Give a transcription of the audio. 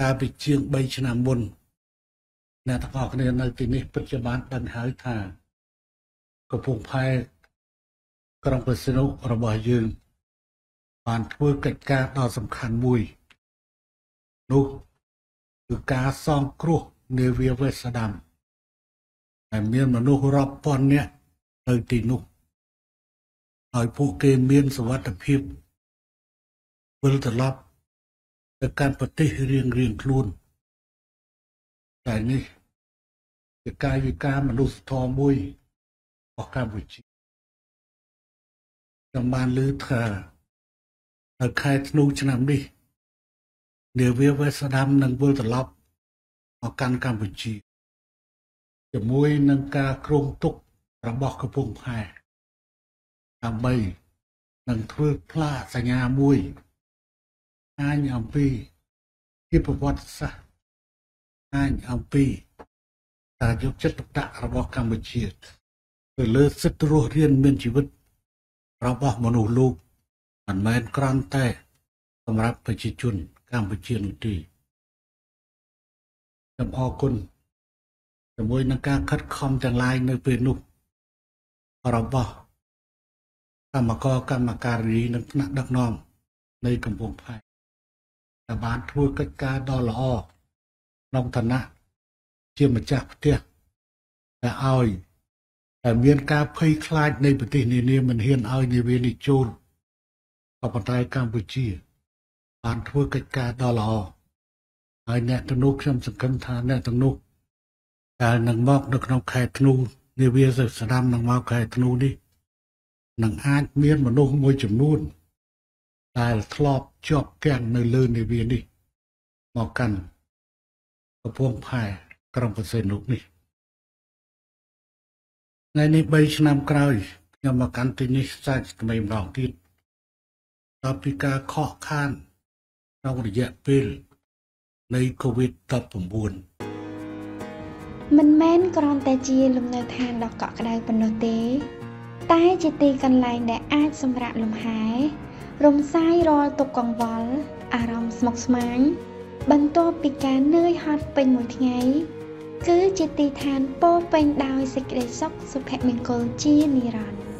កាលពីជាង3ឆ្នាំមុនអ្នកទាំងអស់គ្នានៅទីនេះពិតជាបានដឹងហើយថាកំពង់ផែក្រុងប្រសិទ្ធនុរបស់យើង បានធ្វើកិច្ចការដ៏សំខាន់មួយនោះគឺការសងគ្រោះនាវាវេសដាំដែលមានមនុស្សរាប់ពាន់នាក់នៅទីនោះហើយពួកគេមានសវត្ថភាពវិលត្រឡប់ ទៅកាន់ប្រទេសរៀងរៀងខ្លួនតែនេះជាកាយវិការមនុស្សធម៌មួយរបស់កម្ពុជាខ្ញុំបានលើថានៅខែធ្នូឆ្នាំនេះនាវាវេស្ដាំនឹងវិលត្រឡប់មកកាន់កម្ពុជាជាមួយនឹងការគ្រោងទុករបស់កំពង់ផែដើម្បីនឹងធ្វើផ្លាកសញ្ញាមួយ អាញអំពីជាប្រវត្តិសាស្ត្រអាញអំពីការយកចិត្តទុកដាក់របស់កម្ពុជាទៅលើសិទ្ធិរស់រានមានជីវិត របស់មនុស្សលោកមិនមែនគ្រាន់តែសម្រាប់ប្រជាជនកម្ពុជានោះទេសូមអរគុណជាមួយនឹងការខិតខំទាំងឡាយនៅពេលនោះរបស់កម្មករកម្មការីនិងថ្នាក់ដឹកនាំនៃកំពង់ផែ ដែលបានធ្វើកិច្ចការដ៏ល្អក្នុងឋានៈជាម្ចាស់ផ្ទះដែលឲ្យតែមានការភ័យខ្លាចនៃប្រទេសនានាមិនហ៊ានឲ្យនាវានេះចូលក៏ប៉ុន្តែកម្ពុជា បានធ្វើកិច្ចការដ៏ល្អហើយអ្នកទាំងនោះខ្ញុំសង្ឃឹមថាអ្នកទាំងនោះដែលនឹងមកនៅក្នុងខែធ្នូនាវាស្ដាំនឹងមកខែធ្នូនេះនឹងអាចមានមនុស្សមួយចំនួន ដែលធ្លាប់ជាប់គាំងនៅលើនាវានេះ មកកាន់កំពង់ផែក្រុងបរសេនុនេះថ្ងៃនេះ3ឆ្នាំក្រោយខ្ញុំមកកាន់ទីនេះសាច់ថ្មីម្ដងទៀតតពីការខកខានក្នុងរយៈពេលនៃ COVID-19 មិនមែនគ្រាន់តែជាលំនៅឋានដ៏កក់ក្ដៅប៉ុណ្ណោះទេ តែជាទីកន្លែងដែលអាចសម្រាកលំហែ រំសាយរាល់ទុក្ខកង្វល់អារម្មណ៍ស្មុគស្មាញ បន្ទាប់ពីការនឿយហត់ពេញមួយថ្ងៃ គឺជាទីឋានពោពេញដោយសេចក្តីសុខសុភមង្គលជានិរន្តរ៍